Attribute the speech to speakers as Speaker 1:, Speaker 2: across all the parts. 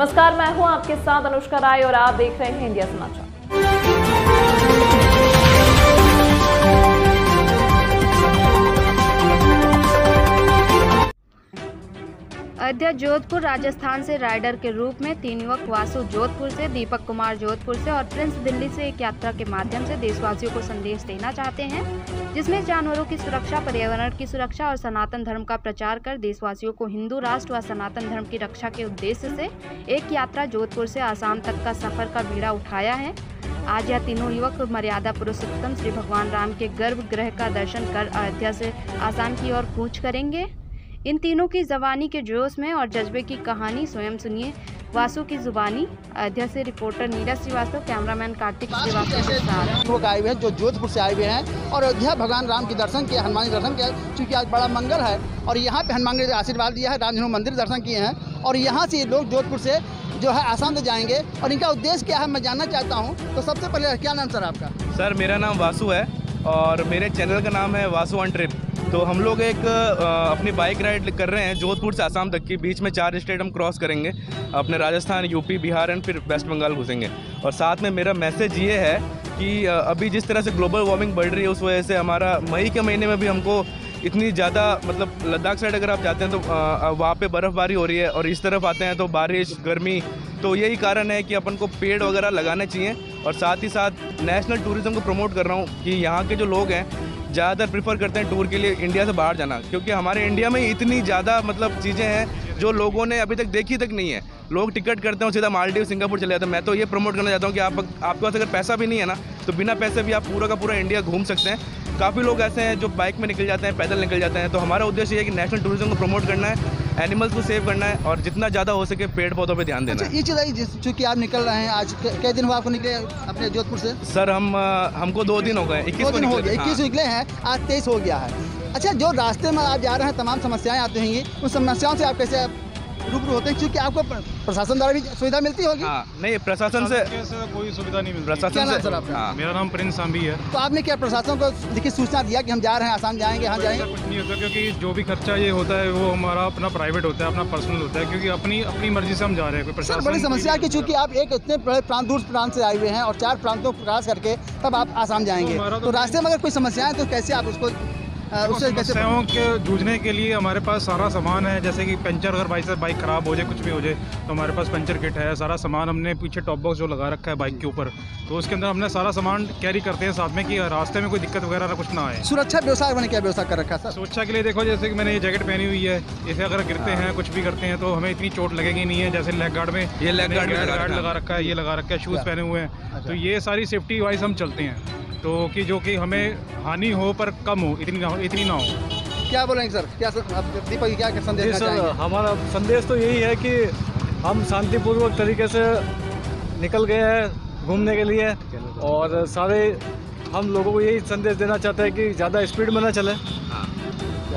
Speaker 1: नमस्कार मैं हूँ आपके साथ अनुष्का राय और आप देख रहे हैं इंडिया समाचार।
Speaker 2: अयोध्या जोधपुर राजस्थान से राइडर के रूप में तीन युवक वासु जोधपुर से, दीपक कुमार जोधपुर से और प्रिंस दिल्ली से एक यात्रा के माध्यम से देशवासियों को संदेश देना चाहते हैं, जिसमें जानवरों की सुरक्षा, पर्यावरण की सुरक्षा और सनातन धर्म का प्रचार कर देशवासियों को हिंदू राष्ट्र व सनातन धर्म की रक्षा के उद्देश्य से एक यात्रा जोधपुर से आसाम तक का सफ़र का बीड़ा उठाया है। आज यह तीनों युवक मर्यादा पुरुषोत्तम श्री भगवान राम के गर्भगृह का दर्शन कर अयोध्या से आसाम की ओर कूच करेंगे। इन तीनों की जवानी के जोश में और जज्बे की कहानी स्वयं सुनिए। वासु की जुबानी अयोध्या से रिपोर्टर नीरज श्रीवास्तव कैमरामैन कार्तिक श्रीवास्तव के साथ।
Speaker 3: लोग आए हुए हैं जो जोधपुर से आए हुए हैं और अयोध्या भगवान राम के दर्शन किए हनुमान जी दर्शन किया क्योंकि आज बड़ा मंगल है और यहाँ पे हनुमान जी ने आशीर्वाद दिया है राम जन्म मंदिर दर्शन किए हैं और यहाँ से ये लोग जोधपुर से जो है आसाम से जाएँगे और इनका उद्देश्य क्या है मैं जानना चाहता हूँ। तो सबसे पहले क्या नाम सर आपका?
Speaker 4: सर मेरा नाम वासु है और मेरे चैनल का नाम है वासु ऑन ट्रिप। तो हम लोग एक अपनी बाइक राइड कर रहे हैं जोधपुर से आसाम तक की। बीच में चार स्टेट हम क्रॉस करेंगे, अपने राजस्थान यूपी बिहार एंड फिर वेस्ट बंगाल घुसेंगे। और साथ में मेरा मैसेज ये है कि अभी जिस तरह से ग्लोबल वार्मिंग बढ़ रही है, उस वजह से हमारा मई के महीने में भी हमको इतनी ज़्यादा मतलब लद्दाख साइड अगर आप जाते हैं तो वहाँ पे बर्फ़बारी हो रही है और इस तरफ़ आते हैं तो बारिश, गर्मी तो यही कारण है कि अपन को पेड़ वगैरह लगाने चाहिए। और साथ ही साथ नेशनल टूरिज़्म को प्रमोट कर रहा हूँ कि यहाँ के जो लोग हैं ज़्यादातर प्रीफर करते हैं टूर के लिए इंडिया से बाहर जाना, क्योंकि हमारे इंडिया में इतनी ज़्यादा मतलब चीज़ें हैं जो लोगों ने अभी तक देखी तक नहीं है। लोग टिकट करते हैं सीधा मालदीव, सिंगापुर चले जाते हैं। मैं तो ये प्रमोट करना चाहता हूँ कि आप, आपके पास अगर पैसा भी नहीं है ना तो बिना पैसे भी आप पूरा का पूरा इंडिया घूम सकते हैं। काफ़ी लोग ऐसे हैं जो बाइक में निकल जाते हैं पैदल निकल जाते हैं। तो हमारा उद्देश्य ये है कि नेशनल टूरिज़्म को प्रमोट करना है एनिमल्स को सेव करना है और जितना ज़्यादा हो सके पेड़ पौधों पर ध्यान देना
Speaker 3: अच्छा
Speaker 4: है।
Speaker 3: ये चीज़ आई चूँकि आप निकल रहे हैं आज कई दिन हुआ आपको निकले अपने जोधपुर से?
Speaker 4: सर हम हमको दो दिन हो गए इक्कीस
Speaker 3: दिन हो
Speaker 4: गए
Speaker 3: इक्कीस
Speaker 4: हाँ।
Speaker 3: निकले हैं आज तेईस हो गया है। अच्छा जो रास्ते में आप जा रहे हैं तमाम समस्याएँ आती होंगी उन समस्याओं से आप कैसे रूबरू होते हैं क्योंकि आपको प्रशासन द्वारा भी सुविधा मिलती होगी।
Speaker 4: हाँ नहीं प्रशासन से
Speaker 5: कोई सुविधा नहीं मिलती।
Speaker 4: प्रशासन से
Speaker 3: सर आपका?
Speaker 4: हाँ।
Speaker 5: मेरा नाम प्रिंस सांबी है।
Speaker 3: तो आपने क्या प्रशासन को लिखित सूचना दिया कि हम जा रहे हैं आसाम जाएँगे यहाँ जाएँगे?
Speaker 5: कुछ नहीं होता क्योंकि जो भी खर्चा ये होता है वो हमारा अपना प्राइवेट होता है अपना पर्सनल होता है क्योंकि अपनी अपनी मर्ज़ी से हम जा रहे हैं
Speaker 3: सर
Speaker 5: प्रशासन
Speaker 3: बड़ी समस्या है कि
Speaker 5: कोई
Speaker 3: चूँकि आप एक इतने प्रांत दूर प्रांत से आए हुए हैं और चार प्रांतों को क्रॉस करके तब आप आसाम जाएँगे।
Speaker 5: तो तो-
Speaker 3: तो रास्ते में अगर कोई समस्या है तो कैसे आप उसको उससे
Speaker 5: समस्याओं के जूझने के लिए हमारे पास सारा सामान है जैसे कि पंचर अगर बाइक से बाइक खराब हो जाए कुछ भी हो जाए तो हमारे पास पंचर किट है सारा सामान हमने पीछे टॉप बॉक्स जो लगा रखा है बाइक के ऊपर तो उसके अंदर हमने सारा सामान कैरी करते हैं साथ में कि रास्ते में कोई दिक्कत वगैरह ना कुछ ना आए
Speaker 3: सुरक्षा व्यवसाय मैंने क्या व्यवस्था कर रखा है
Speaker 5: सुरक्षा के लिए देखो जैसे कि मैंने ये जैकेट पहनी हुई है इसे अगर गिरते हैं कुछ भी करते हैं तो हमें इतनी चोट लगेगी नहीं है जैसे लेग गार्ड में
Speaker 4: ये लेग
Speaker 5: मैंने
Speaker 4: लगा रखा है।
Speaker 5: लगा रखा है ये लगा रखा है शूज़
Speaker 3: अच्छा।
Speaker 5: पहने हुए हैं। तो ये सारी सेफ्टी वाइज हम चलते हैं तो कि जो कि हमें हानि हो पर कम हो इतनी ना हो इतनी ना हो।
Speaker 3: क्या बोलेंगे सर? क्या सर आप दीपक जी क्या संदेश
Speaker 6: जी सर हमारा संदेश तो यही है कि हम शांतिपूर्वक तरीके से निकल गए हैं घूमने के लिए और सारे हम लोगों को यही संदेश देना चाहते हैं कि ज़्यादा स्पीड में ना चलें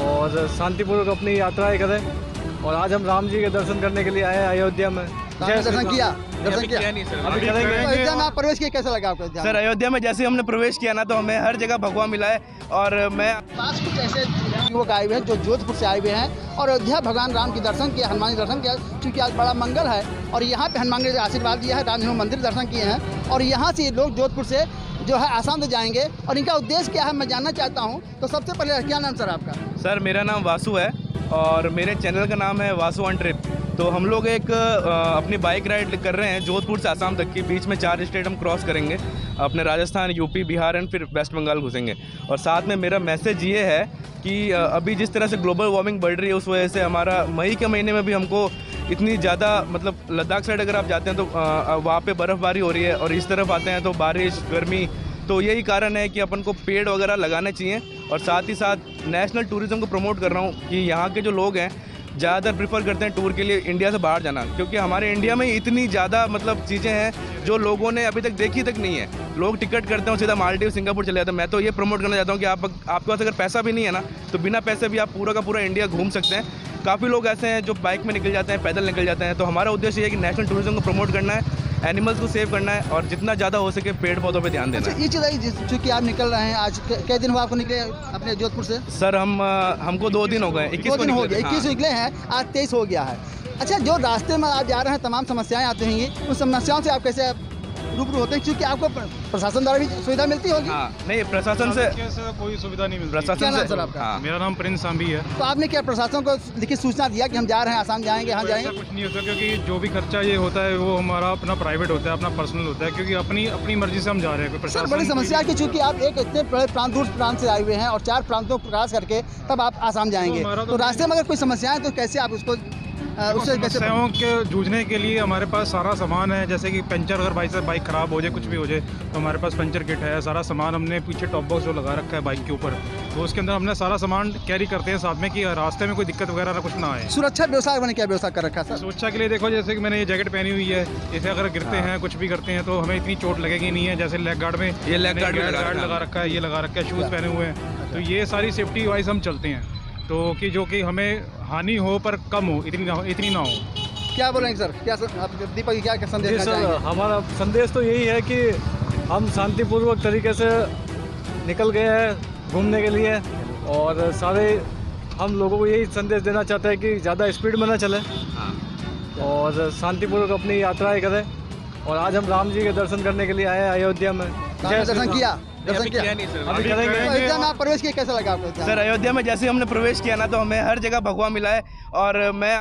Speaker 6: और शांतिपूर्वक अपनी यात्राएँ करें। और आज हम राम जी के दर्शन करने के लिए आए हैं अयोध्या में।
Speaker 3: दर्शन किया दर्शन किया। अयोध्या में आप प्रवेश किया कैसा लगा आपको
Speaker 4: सर? अयोध्या में जैसे हमने प्रवेश किया ना तो हमें हर जगह भगवा मिला है और मैं
Speaker 3: पास कुछ ऐसे युवक आए हुए हैं जो जोधपुर से आए हुए हैं और अयोध्या भगवान राम के दर्शन किया हनुमान जी दर्शन किया क्योंकि आज बड़ा मंगल है और यहाँ पे हनुमान जी आशीर्वाद दिया है राम जन्म मंदिर दर्शन किए हैं और यहाँ से ये लोग जोधपुर से जो है आसाम से जाएँगे और इनका उद्देश्य क्या है मैं जानना चाहता हूँ तो सबसे पहले क्या नाम सर आपका?
Speaker 4: सर मेरा नाम वासु है और मेरे चैनल का नाम है वासु ऑन ट्रिप। तो हम लोग एक अपनी बाइक राइड कर रहे हैं जोधपुर से आसाम तक की। बीच में चार स्टेट हम क्रॉस करेंगे, अपने राजस्थान यूपी बिहार एंड फिर वेस्ट बंगाल घुसेंगे। और साथ में मेरा मैसेज ये है कि अभी जिस तरह से ग्लोबल वार्मिंग बढ़ रही है, उस वजह से हमारा मई के महीने में भी हमको इतनी ज़्यादा मतलब लद्दाख साइड अगर आप जाते हैं तो वहाँ पे बर्फ़बारी हो रही है और इस तरफ़ आते हैं तो बारिश, गर्मी तो यही कारण है कि अपन को पेड़ वगैरह लगाने चाहिए। और साथ ही साथ नेशनल टूरिज़्म को प्रमोट कर रहा हूँ कि यहाँ के जो लोग हैं ज़्यादातर प्रीफर करते हैं टूर के लिए इंडिया से बाहर जाना, क्योंकि हमारे इंडिया में इतनी ज़्यादा मतलब चीज़ें हैं जो लोगों ने अभी तक देखी तक नहीं है। लोग टिकट करते हैं सीधा मालदीव सिंगापुर चले जाते हैं। मैं तो ये प्रमोट करना चाहता हूँ कि आप, आपके पास अगर पैसा भी नहीं है ना तो बिना पैसे भी आप पूरा का पूरा इंडिया घूम सकते हैं। काफ़ी लोग ऐसे हैं जो बाइक में निकल जाते हैं, पैदल निकल जाते हैं। तो हमारा उद्देश्य ये है कि नेशनल टूरिज़्म को प्रमोट करना है। एनिमल्स को सेव करना है और जितना ज़्यादा हो सके पेड़ पौधों पे ध्यान देना
Speaker 3: अच्छा
Speaker 4: है
Speaker 3: ये चीज़ आई चूँकि आप निकल रहे हैं आज कै कै दिन हुआ आपको निकले अपने जोधपुर से
Speaker 4: सर हम हमको दो दिन हो गए इक्कीस
Speaker 3: दिन हो
Speaker 4: गए
Speaker 3: इक्कीस
Speaker 4: हाँ।
Speaker 3: निकले हैं आज तेईस हो गया है अच्छा जो रास्ते में आप जा रहे हैं तमाम समस्याएँ आती होंगी उन समस्याओं से आप कैसे रूबरू होते हैं क्योंकि आपको प्रशासन द्वारा भी सुविधा मिलती होगी।
Speaker 4: हाँ नहीं प्रशासन से
Speaker 5: कोई सुविधा नहीं मिलती।
Speaker 4: प्रशासन
Speaker 3: नाम
Speaker 4: से
Speaker 3: सर आपका?
Speaker 4: हाँ।
Speaker 5: मेरा नाम प्रिंस सांबी है।
Speaker 3: तो आपने क्या प्रशासन को लिखित सूचना दिया कि हम जा रहे हैं आसाम जाएँगे यहाँ जाएँगे?
Speaker 5: कुछ नहीं होता क्योंकि जो भी खर्चा ये होता है वो हमारा अपना प्राइवेट होता है अपना पर्सनल होता है क्योंकि अपनी अपनी मर्ज़ी से हम जा रहे हैं
Speaker 3: सर बड़ी समस्या है
Speaker 5: कोई-
Speaker 3: कि चूँकि आप एक इतने बड़े प्रांत दूर प्रांत से आए हुए हैं और चार प्रांतों को क्रॉस करके तब आप आसाम जाएँगे।
Speaker 5: तो तो
Speaker 3: तो रास्ते में अगर कोई समस्या है तो कैसे आप उसको उससे कैसे
Speaker 5: समस्याओं के जूझने के लिए हमारे पास सारा सामान है जैसे कि पंचर अगर बाइक से बाइक खराब हो जाए कुछ भी हो जाए तो हमारे पास पंचर किट है सारा सामान हमने पीछे टॉप बॉक्स जो लगा रखा है बाइक के ऊपर। तो उसके अंदर हमने सारा सामान कैरी करते हैं साथ में कि रास्ते में कोई दिक्कत वगैरह ना कुछ ना आए।
Speaker 3: सुरक्षा व्यवसाय मैंने क्या व्यवस्था कर रखा है सर?
Speaker 5: सुरक्षा के लिए देखो जैसे कि मैंने ये जैकेट पहनी हुई है इसे अगर गिरते
Speaker 3: हाँ।
Speaker 5: हैं कुछ भी करते हैं तो हमें इतनी चोट लगेगी नहीं है जैसे लेग गार्ड में
Speaker 4: ये लेग गार्ड लगा रखा है।
Speaker 5: लगा रखा है ये लगा रखा है शूज़ पहने हुए हैं। तो ये सारी सेफ्टी वाइज हम चलते हैं। तो कि जो कि हमें हानि हो पर कम हो इतनी ना हो इतनी ना हो।
Speaker 3: क्या बोलेंगे सर? क्या सर आप दीपक क्या क्या संदेश
Speaker 6: सर हमारा संदेश तो यही है कि हम शांतिपूर्वक तरीके से निकल गए हैं घूमने के लिए और सारे हम लोगों को यही संदेश देना चाहते हैं कि ज़्यादा स्पीड में ना चले और शांतिपूर्वक अपनी यात्राएँ करें। और आज हम राम जी के दर्शन करने के लिए आए हैं अयोध्या में।
Speaker 3: दर्शन किया? दर्शन किया?
Speaker 4: किया नहीं सर।
Speaker 6: अभी
Speaker 5: अभी
Speaker 6: करेंगे?
Speaker 5: करेंगे।
Speaker 3: अयोध्या में आप प्रवेश किया कैसा लगा आपको
Speaker 4: सर अयोध्या में जैसे हमने प्रवेश किया ना तो हमें हर जगह भगवा मिला है और मैं